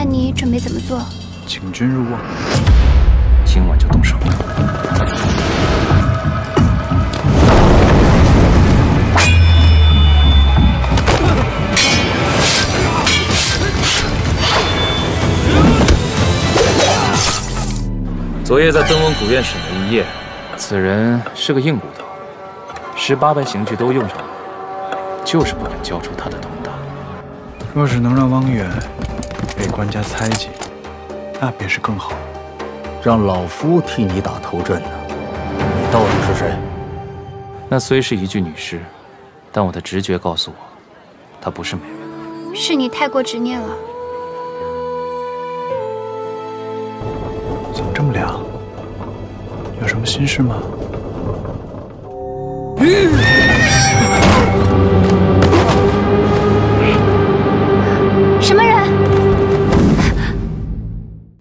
那你准备怎么做？请君入瓮，今晚就动手。昨夜在登闻古院审了一夜，此人是个硬骨头，十八般刑具都用上了，就是不肯交出他的同党。若是能让汪远被官家猜忌，那便是更好。让老夫替你打头阵呢？你到底是谁？那虽是一具女尸，但我的直觉告诉我，她不是美人。是你太过执念了。怎么这么凉？有什么心事吗？